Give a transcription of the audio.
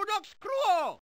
screwed up screw!